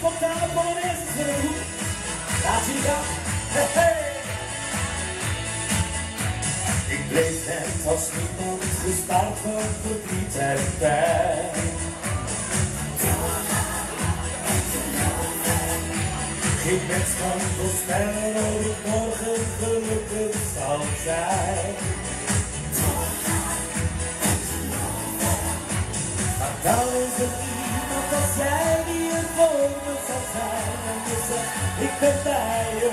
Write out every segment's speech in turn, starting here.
spontane polonaise zullen doen. Laat je gaan. Hey, hey. Ik bleef net als niemand gespaard van verdriet en pijn. Geen mens kan voorspellen hoe het morgen gelukkig zal zijn. Maar dan is er bij je,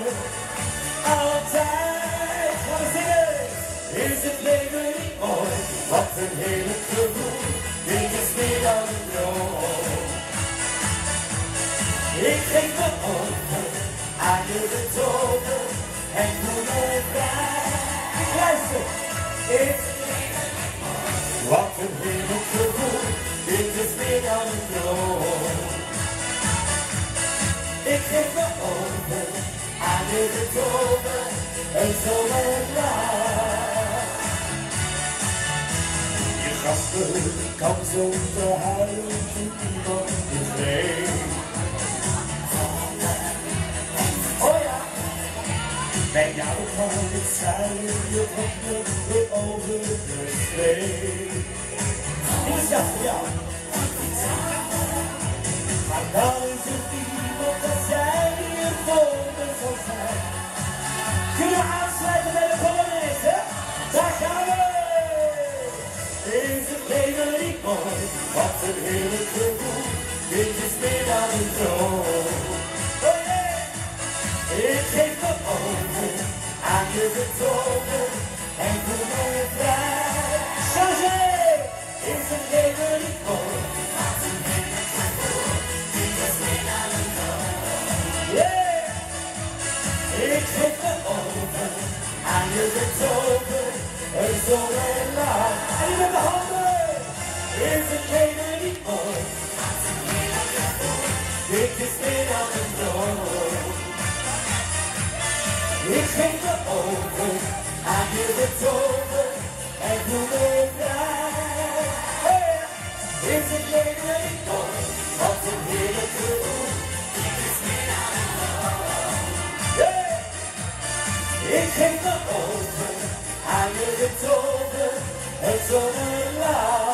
altijd. Gaan we zingen! Is het leven niet mooi? Wat een heerlijk gevoel, dit is meer dan een droom. Ik geef me over aan je betogen en voel me vrij. Ik luister, is wat een heerlijk Ik me over aan je betogen en zo. Je gasten kan zonder huilen toen iemand begreep. Oh ja, bij jou kan het zijn, je handen weer over de streep. Dat voor jou. Me vrij. Changé! Is het leven niet mooi? Wat een heerlijk gevoel. Dit is meer dan een droom. Yeah! Ik geef me over aan je betogen en zo en laat. En je Ik me over aan je betogen en voel me vrij. Hey! Is het? Wat een heerlijk gevoel. Dit is meer dan een droom. Hey! Ik me over en zonnelaan.